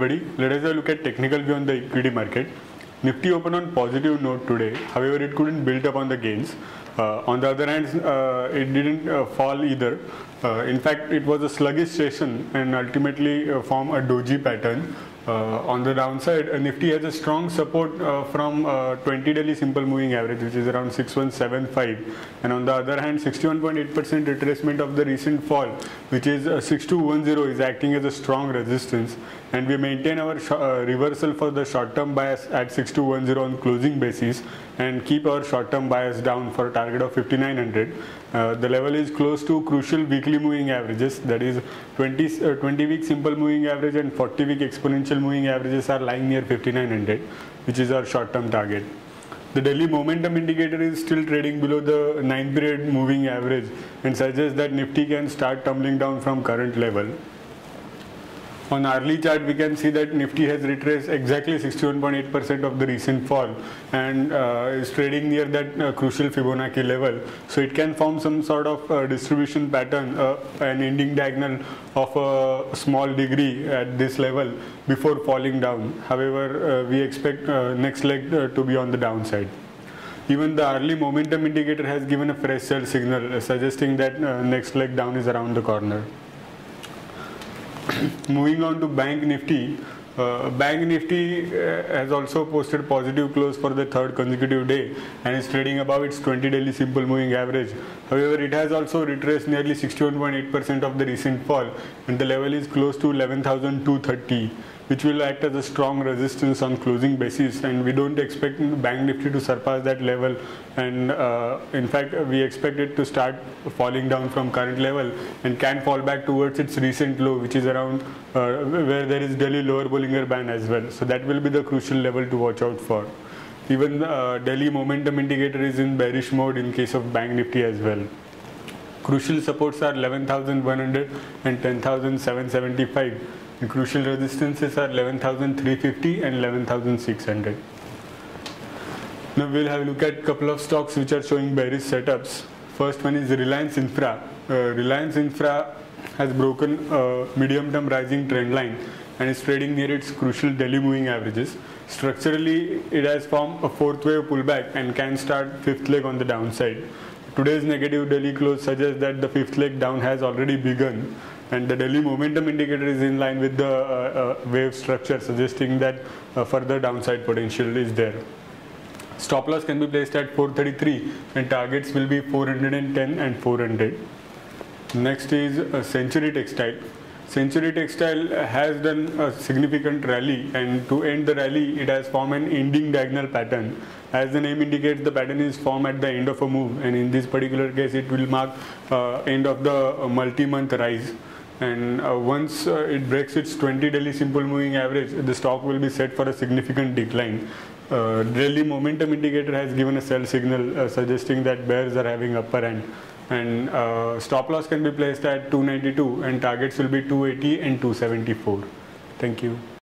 everybody. Let us have a look at technical view on the equity market. Nifty opened on positive note today. However, it couldn't build up on the gains. Uh, on the other hand, uh, it didn't uh, fall either. Uh, in fact, it was a sluggish session and ultimately uh, formed a doji pattern. Uh, on the downside, uh, Nifty has a strong support uh, from uh, 20 daily simple moving average, which is around 6175, and on the other hand, 61.8% retracement of the recent fall, which is uh, 6210, is acting as a strong resistance, and we maintain our reversal for the short-term bias at 6210 on closing basis, and keep our short-term bias down for a target of 5900. Uh, the level is close to crucial weekly moving averages, that is 20, uh, 20 week simple moving average and 40 week exponential moving averages are lying near 5900, which is our short term target. The daily momentum indicator is still trading below the 9 period moving average and suggests that Nifty can start tumbling down from current level. On hourly chart, we can see that Nifty has retraced exactly 61.8% of the recent fall and uh, is trading near that uh, crucial Fibonacci level. So it can form some sort of uh, distribution pattern, uh, an ending diagonal of a small degree at this level before falling down. However, uh, we expect uh, next leg to be on the downside. Even the early momentum indicator has given a fresh sell signal, suggesting that next leg down is around the corner. Moving on to Bank Nifty, uh, Bank Nifty uh, has also posted positive close for the third consecutive day and is trading above its 20 daily simple moving average. However, it has also retraced nearly 61.8% of the recent fall and the level is close to 11,230 which will act as a strong resistance on closing basis and we don't expect bank nifty to surpass that level. And uh, in fact we expect it to start falling down from current level and can fall back towards its recent low which is around uh, where there is daily lower bollinger band as well. So that will be the crucial level to watch out for. Even uh, daily momentum indicator is in bearish mode in case of bank nifty as well crucial supports are 11100 and 10775 the crucial resistances are 11,350 and 11,600. Now we'll have a look at a couple of stocks which are showing bearish setups. First one is Reliance Infra. Uh, Reliance Infra has broken a medium-term rising trend line and is trading near its crucial daily moving averages. Structurally, it has formed a fourth wave pullback and can start fifth leg on the downside. Today's negative daily close suggests that the fifth leg down has already begun and the daily momentum indicator is in line with the uh, uh, wave structure suggesting that uh, further downside potential is there. Stop loss can be placed at 433 and targets will be 410 and 400. Next is uh, Century Textile. Century Textile has done a significant rally and to end the rally it has formed an ending diagonal pattern. As the name indicates the pattern is formed at the end of a move and in this particular case it will mark uh, end of the multi-month rise. And uh, once uh, it breaks its 20 daily simple moving average the stock will be set for a significant decline. Uh, daily momentum indicator has given a sell signal uh, suggesting that bears are having upper hand and uh, stop loss can be placed at 292 and targets will be 280 and 274 thank you